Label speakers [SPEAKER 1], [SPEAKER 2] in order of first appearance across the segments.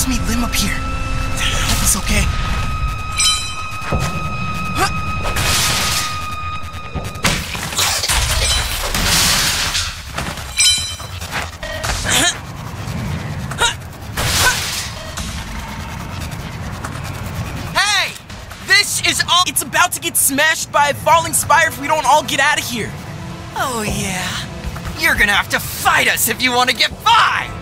[SPEAKER 1] just meet Lim up here. Hope he's okay. Hey! This is all. It's about to get smashed by a falling spire if we don't all get out of here.
[SPEAKER 2] Oh, yeah. You're gonna have to fight us if you want to get by!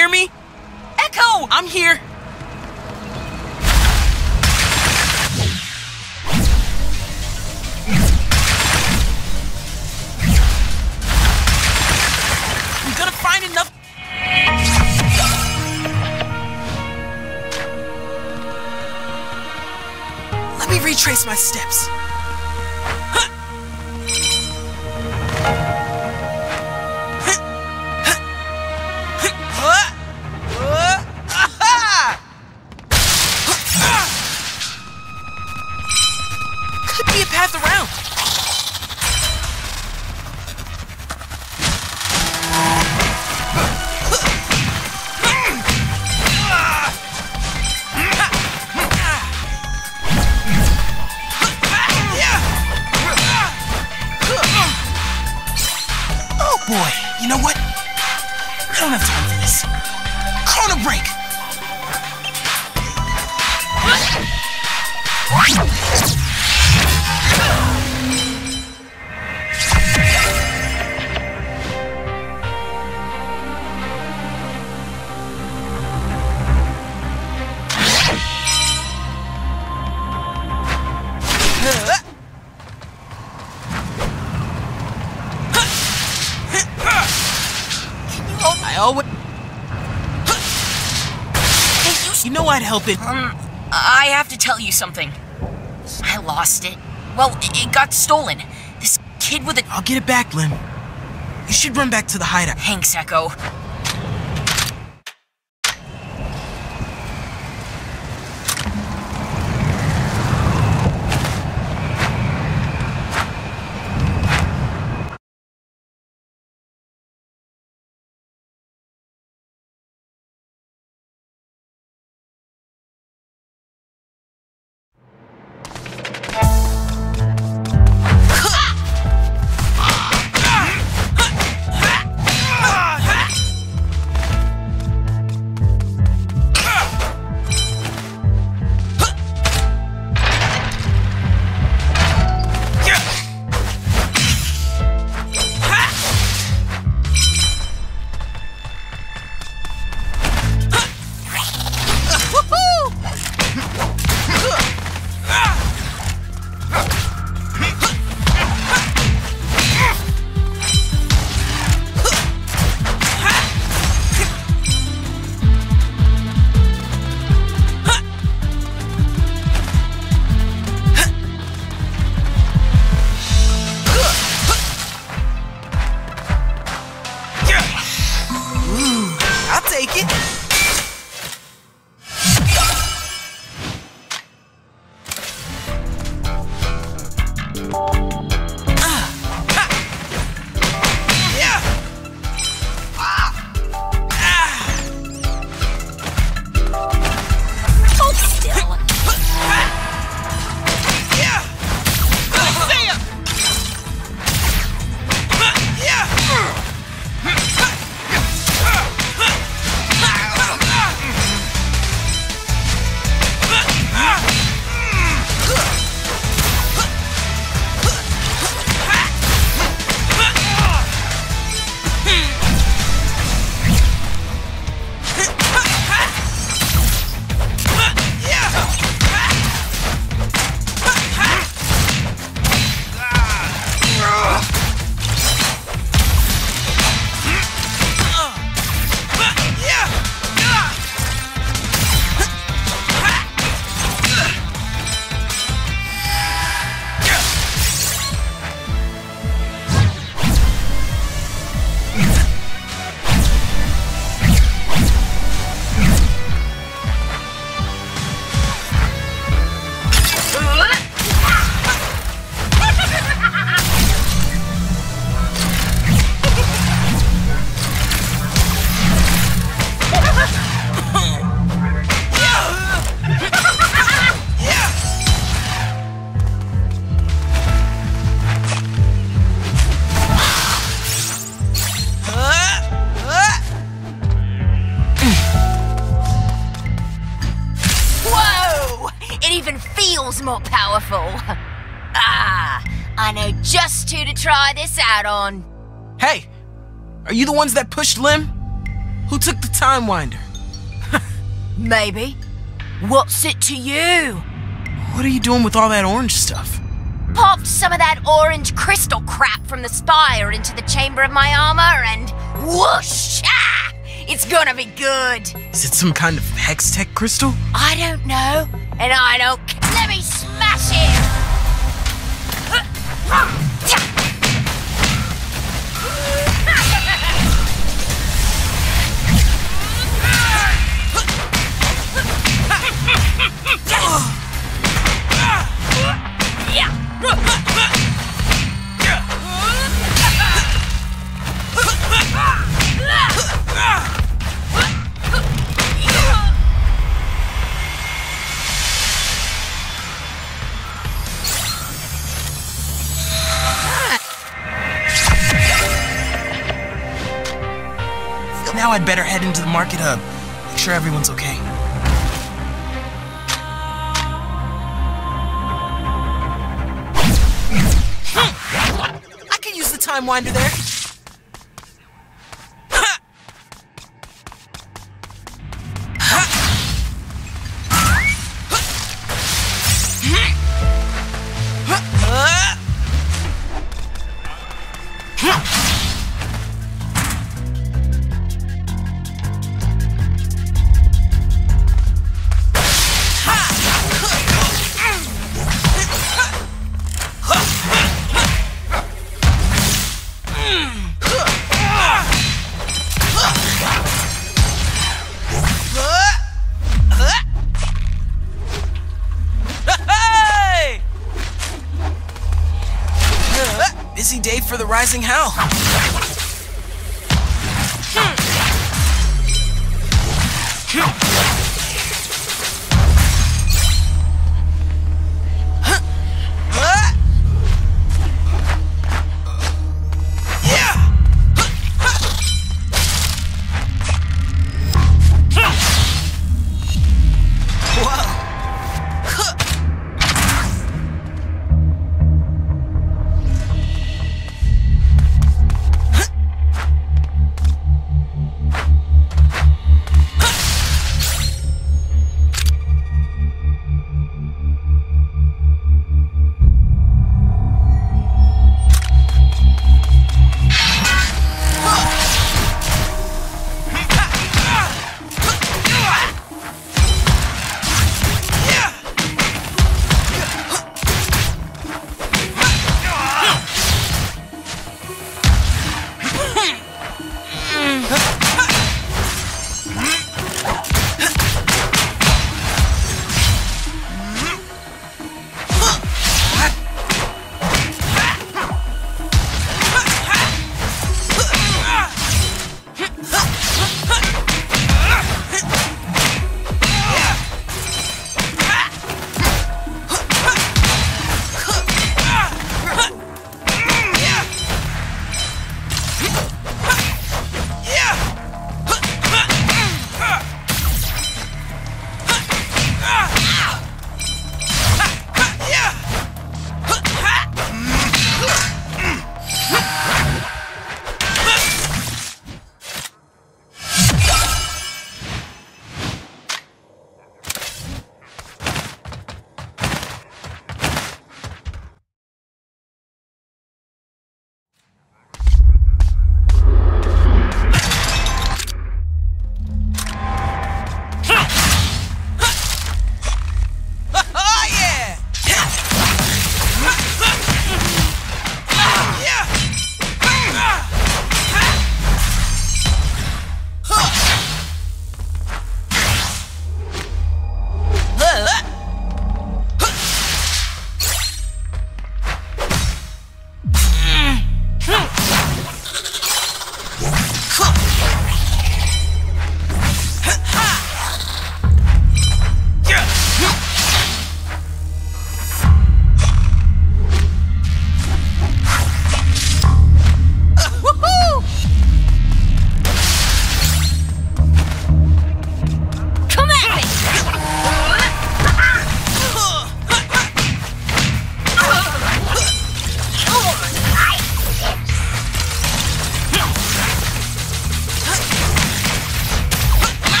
[SPEAKER 1] Hear me?
[SPEAKER 3] Ekko!
[SPEAKER 1] I'm here. I have
[SPEAKER 3] to tell you something. I lost it. Well, it, got stolen. This kid with a.
[SPEAKER 1] I'll get it back, Lim. You should run back to the hideout.
[SPEAKER 3] Thanks, Ekko. Out on.
[SPEAKER 1] Hey, are you the ones that pushed Lim? Who took the time winder?
[SPEAKER 3] Maybe. What's it to you?
[SPEAKER 1] What are you doing with all that orange stuff?
[SPEAKER 3] Popped some of that orange crystal crap from the spire into the chamber of my armor and whoosh! Ah! It's gonna be good.
[SPEAKER 1] Is it some kind of hextech crystal?
[SPEAKER 3] I don't know, and I don't. Let me smash it!
[SPEAKER 1] Now I'd better head into the market hub. Make sure everyone's okay. Time winder there. Day for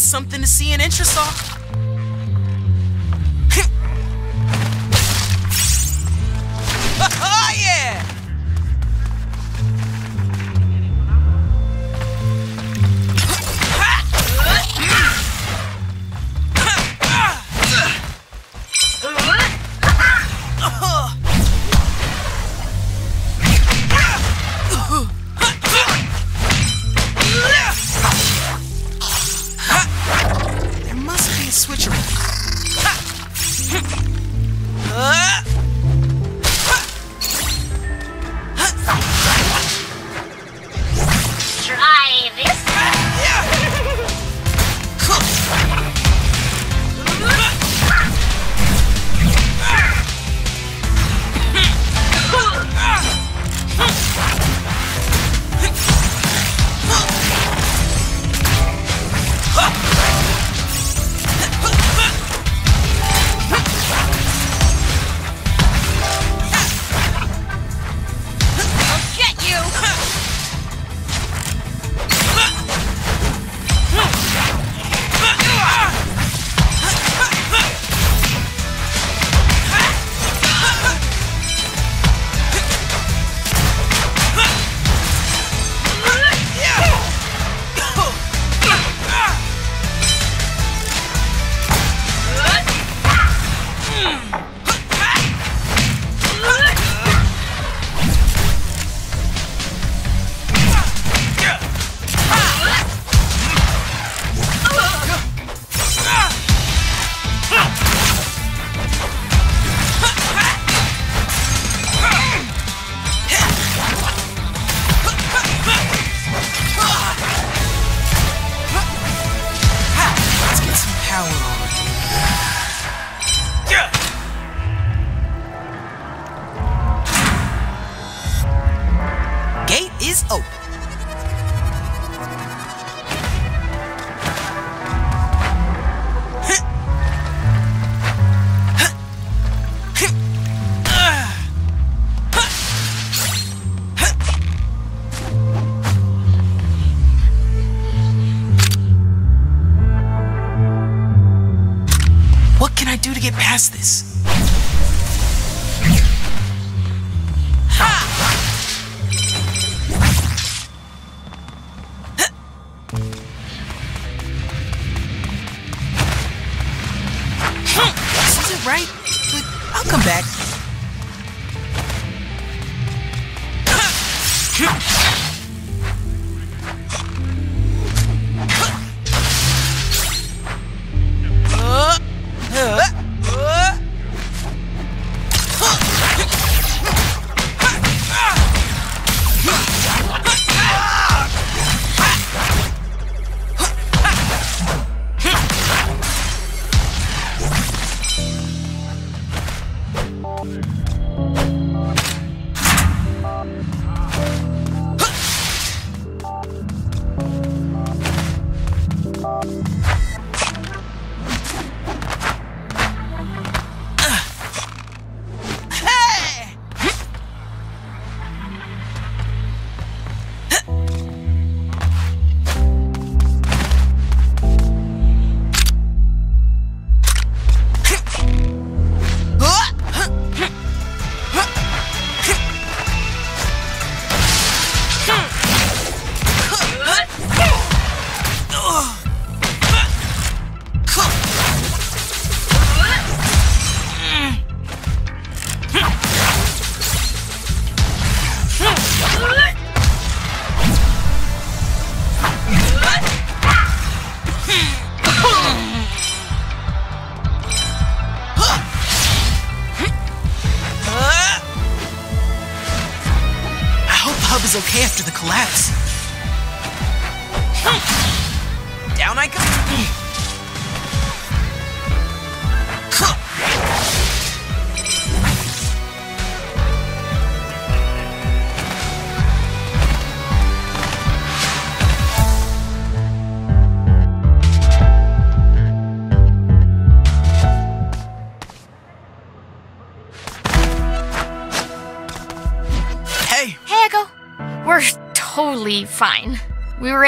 [SPEAKER 1] Always something to see in interest oh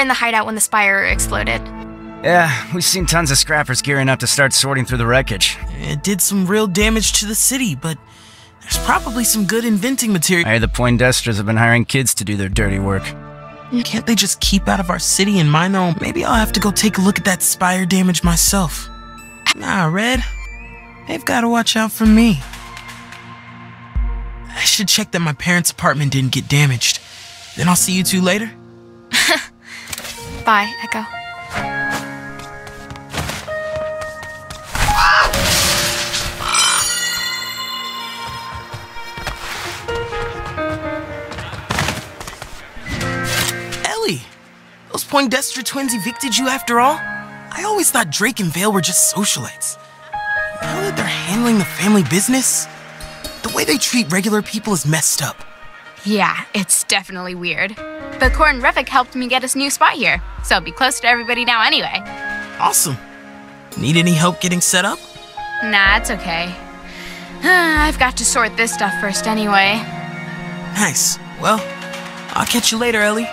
[SPEAKER 4] in the hideout when the spire exploded. Yeah, we've seen tons of scrappers gearing up to start sorting through the wreckage.
[SPEAKER 1] It did some real damage to the city, but there's probably some good inventing material.
[SPEAKER 4] I hear the Poindexters have been hiring kids to do their dirty work.
[SPEAKER 1] Can't they just keep out of our city and mine their own? Maybe I'll have to go take a look at that spire damage myself. Nah, Red. They've got to watch out for me. I should check that my parents' apartment didn't get damaged. Then I'll see you two later.
[SPEAKER 5] Bye, Ekko.
[SPEAKER 1] Ellie! Those Poindexter twins evicted you after all? I always thought Drake and Vale were just socialites. Now that they're handling the family business, the way they treat regular people is messed up.
[SPEAKER 5] Yeah, it's definitely weird. But Corin Reveck helped me get us new spot here, so I'll be close to everybody now anyway.
[SPEAKER 1] Awesome. Need any help getting set up?
[SPEAKER 5] Nah, it's okay. I've got to sort this stuff first anyway.
[SPEAKER 1] Nice. Well, I'll catch you later, Ellie.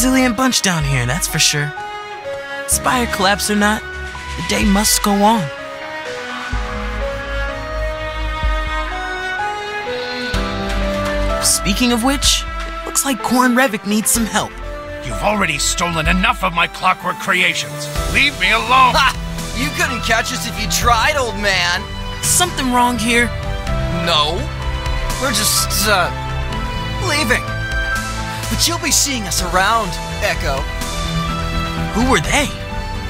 [SPEAKER 1] Resilient bunch down here, that's for sure. Spire collapse or not, the day must go on. Speaking of which, it looks like Corin Reveck needs some help.
[SPEAKER 6] You've already stolen enough of my clockwork creations. Leave me alone.
[SPEAKER 2] Ha! You couldn't catch us if you tried, old man.
[SPEAKER 1] Something wrong here?
[SPEAKER 2] No. We're just, uh, leaving. But you'll be seeing us around, Ekko.
[SPEAKER 1] Who were they?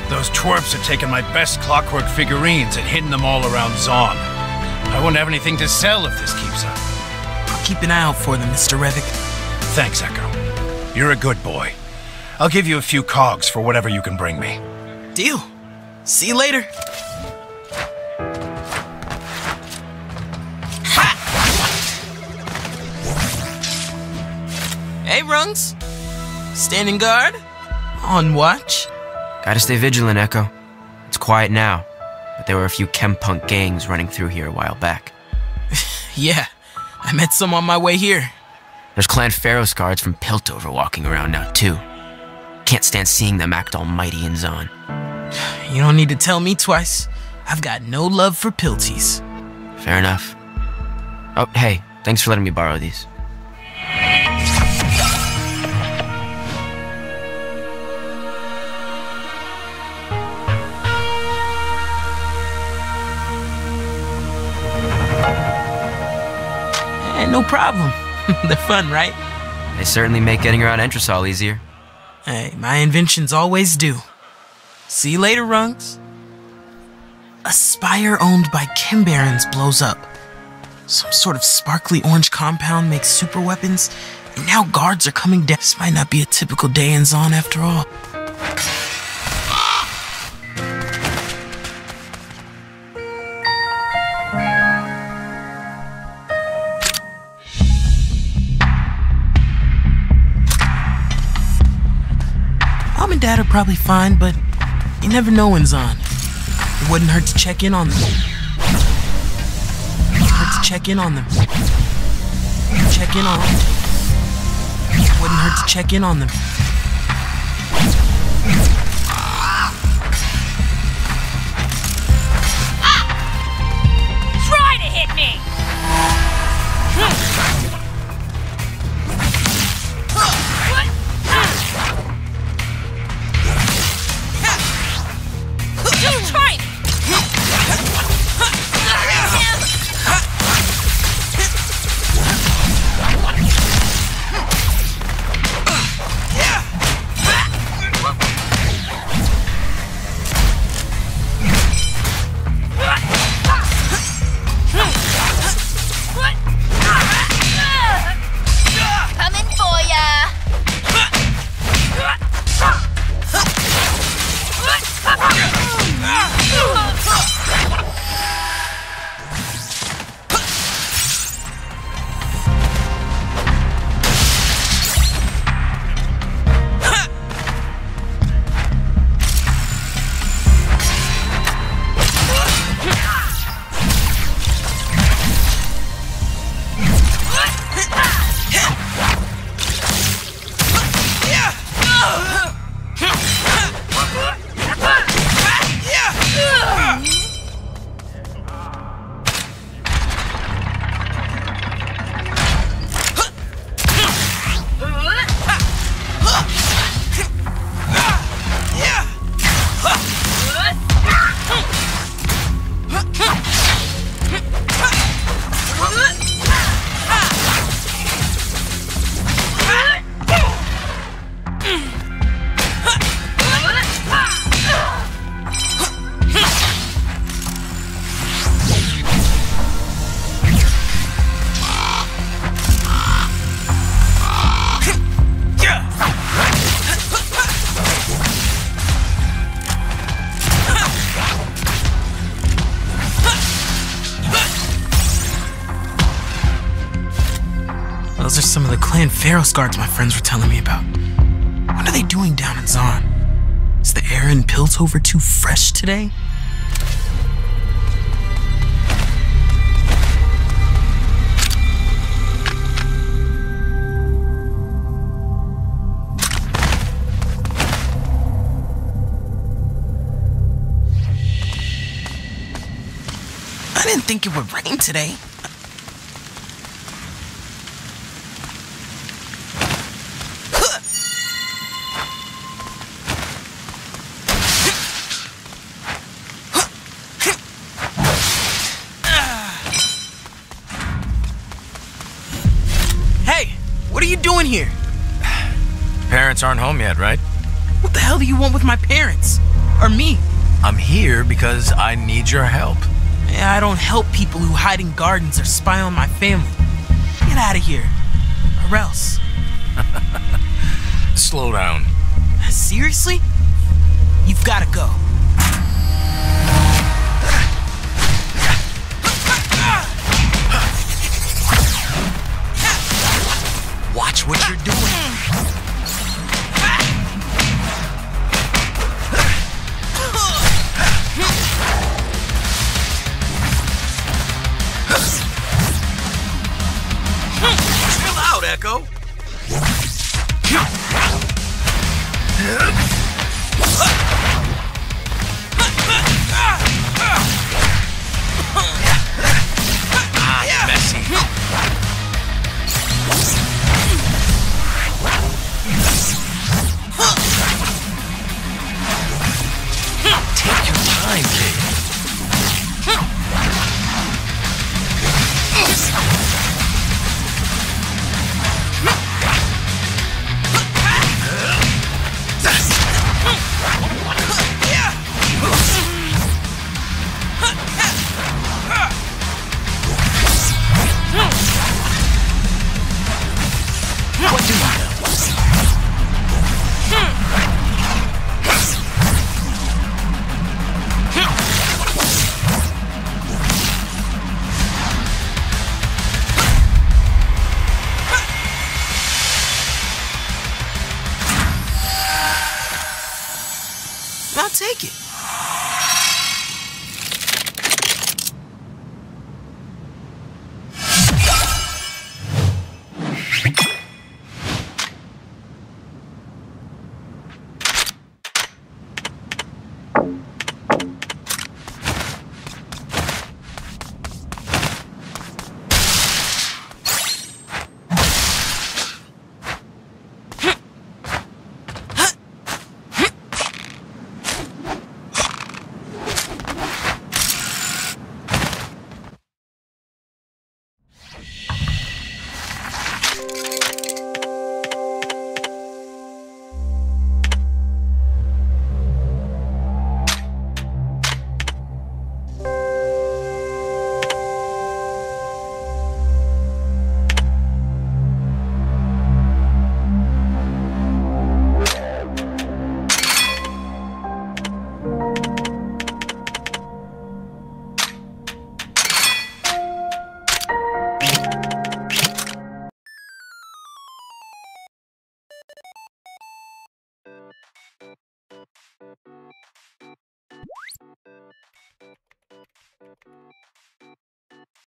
[SPEAKER 6] Those twerps have taken my best clockwork figurines and hidden them all around Zaun. I won't have anything to sell if this keeps up.
[SPEAKER 1] I'll keep an eye out for them, Mr. Reveck.
[SPEAKER 6] Thanks, Ekko. You're a good boy. I'll give you a few cogs for whatever you can bring me.
[SPEAKER 1] Deal. See you later. Hey, Rungs. Standing guard? On watch?
[SPEAKER 7] Gotta stay vigilant, Ekko. It's quiet now, but there were a few chempunk gangs running through here a while back.
[SPEAKER 1] Yeah, I met some on my way here.
[SPEAKER 7] There's Clan Ferros guards from Piltover walking around now, too. Can't stand seeing them act all mighty in Zaun.
[SPEAKER 1] You don't need to tell me twice. I've got no love for Pilties.
[SPEAKER 7] Fair enough. Oh, hey, thanks for letting me borrow these.
[SPEAKER 1] No problem. They're fun, right?
[SPEAKER 7] They certainly make getting around Entresol easier.
[SPEAKER 1] Hey, my inventions always do. See you later, Rungs. A spire owned by chem-barons blows up. Some sort of sparkly orange compound makes super weapons, and now guards are coming down. This might not be a typical day in Zaun after all. And Dad are probably fine, but you never know when Zaun. It wouldn't hurt to check in on them. It wouldn't hurt to check in on them. Check in on them. It wouldn't hurt to check in on them. Clan Ferros guards my friends were telling me about. What are they doing down in Zaun? Is the air in Piltover too fresh today? I didn't think it would rain today.
[SPEAKER 8] Parents aren't home yet, right?
[SPEAKER 1] What the hell do you want with my parents? Or me?
[SPEAKER 8] I'm here because I need your help.
[SPEAKER 1] Yeah, I don't help people who hide in gardens or spy on my family. Get out of here. Or else.
[SPEAKER 8] Slow down.
[SPEAKER 1] Seriously? You've gotta go.